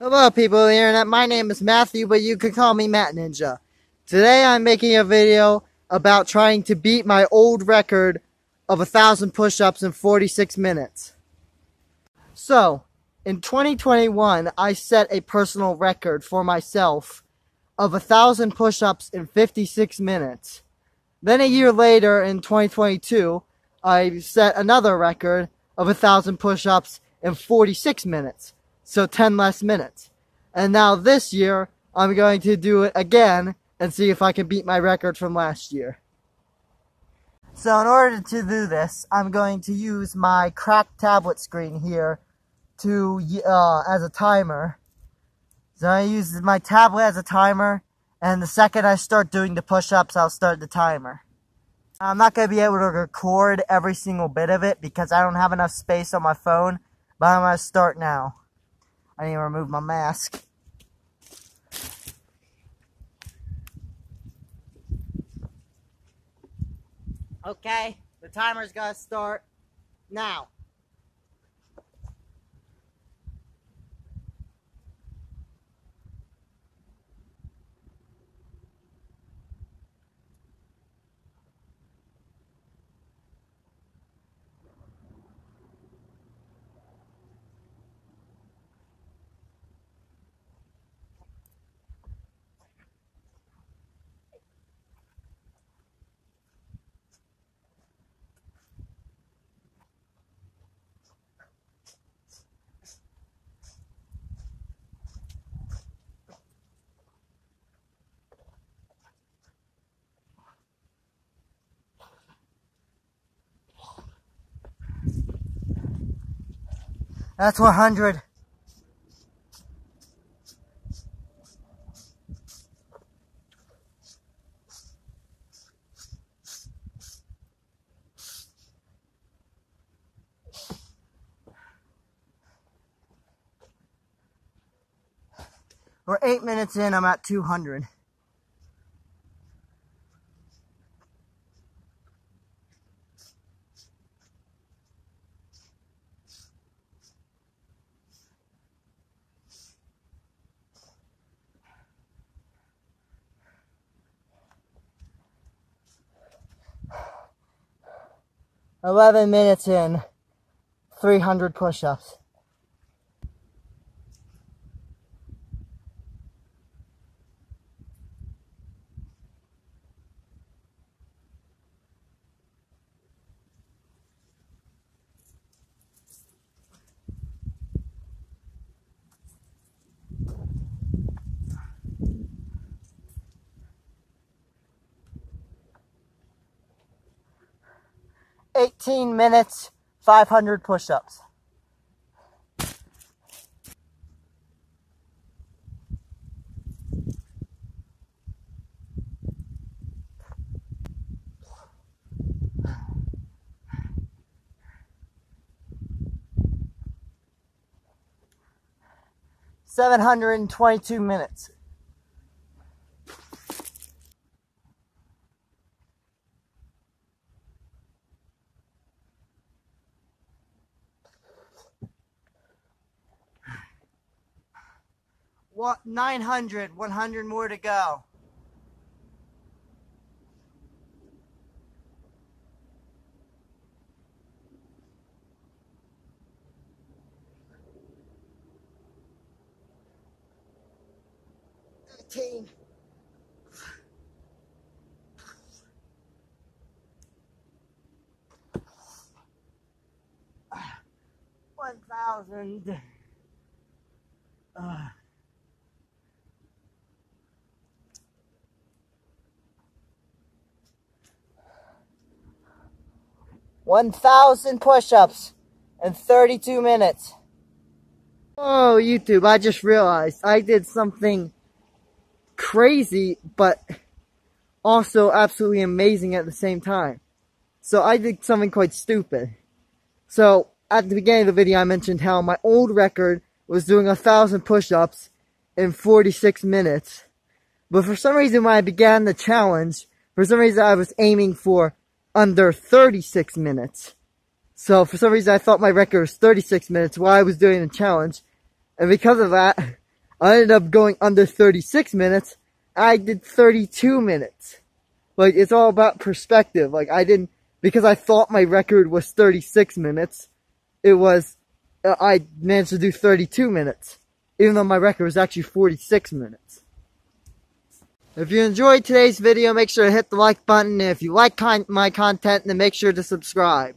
Hello people of the internet, my name is Matthew, but you can call me Matt Ninja. Today I'm making a video about trying to beat my old record of a thousand push-ups in 46 minutes. So, in 2021, I set a personal record for myself of a thousand push-ups in 56 minutes. Then a year later, in 2022, I set another record of a thousand push-ups in 46 minutes so 10 less minutes. And now this year, I'm going to do it again and see if I can beat my record from last year. So in order to do this, I'm going to use my cracked tablet screen here to uh, as a timer. So I use my tablet as a timer, and the second I start doing the push-ups, I'll start the timer. I'm not going to be able to record every single bit of it because I don't have enough space on my phone, but I'm going to start now. I need to remove my mask. Okay, the timer's gonna start now. 'That's 100. We're eight minutes in, I'm at 200. 11 minutes in, 300 push ups. 18 minutes, 500 push ups. Seven hundred and twenty-two minutes. 900, 100 more to go. One thousand. Uh. 1,000 push-ups in 32 minutes. Oh, YouTube, I just realized I did something crazy, but also absolutely amazing at the same time. So I did something quite stupid. So, at the beginning of the video, I mentioned how my old record was doing thousand push-ups in 46 minutes. But for some reason, when I began the challenge, for some reason I was aiming for under 36 minutes. So for some reason I thought my record was 36 minutes while I was doing the challenge. And because of that, I ended up going under 36 minutes. I did 32 minutes. Like, it's all about perspective. Like, I didn't, because I thought my record was 36 minutes, it was, uh, I managed to do 32 minutes. Even though my record was actually 46 minutes. If you enjoyed today's video, make sure to hit the like button. If you like my content, then make sure to subscribe.